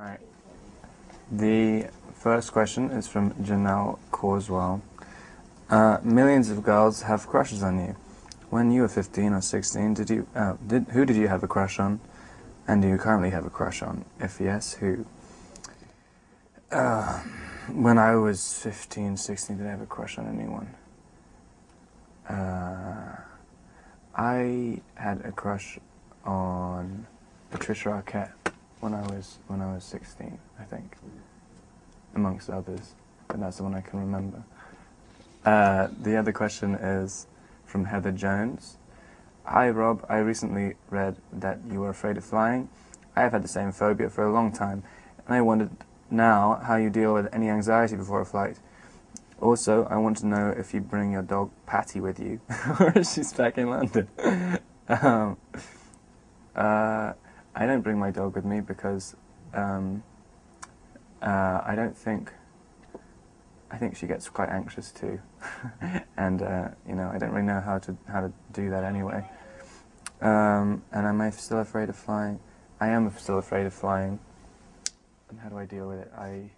Alright. The first question is from Janelle Carswell. Uh, millions of girls have crushes on you. When you were 15 or 16, did you, uh, did, who did you have a crush on? And do you currently have a crush on? If yes, who? Uh, when I was 15, 16, did I have a crush on anyone? Uh, I had a crush on Patricia Arquette when I was when I was 16, I think, amongst others, but that's the one I can remember. Uh, the other question is from Heather Jones. Hi Rob, I recently read that you were afraid of flying. I have had the same phobia for a long time, and I wondered now how you deal with any anxiety before a flight. Also, I want to know if you bring your dog Patty with you, or if she's back in London. um, uh, I don't bring my dog with me because um, uh, I don't think. I think she gets quite anxious too, and uh, you know I don't really know how to how to do that anyway. Um, and am I still afraid of flying? I am still afraid of flying. And how do I deal with it? I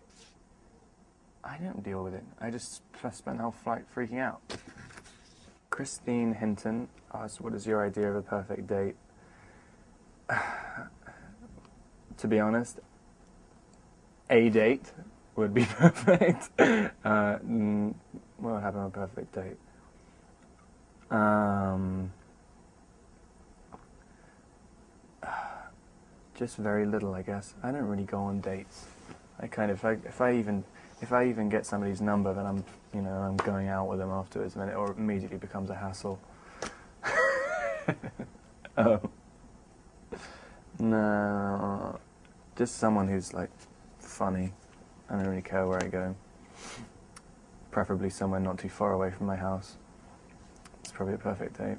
I don't deal with it. I just spend the whole flight freaking out. Christine Hinton asked, "What is your idea of a perfect date?" to be honest, a date would be perfect. uh, what would happen on a perfect date? Um, just very little, I guess. I don't really go on dates. I kind of, if I, if I even, if I even get somebody's number, then I'm, you know, I'm going out with them afterwards, and then it or immediately becomes a hassle. oh. No, just someone who's like funny. I don't really care where I go. Preferably somewhere not too far away from my house. It's probably a perfect date.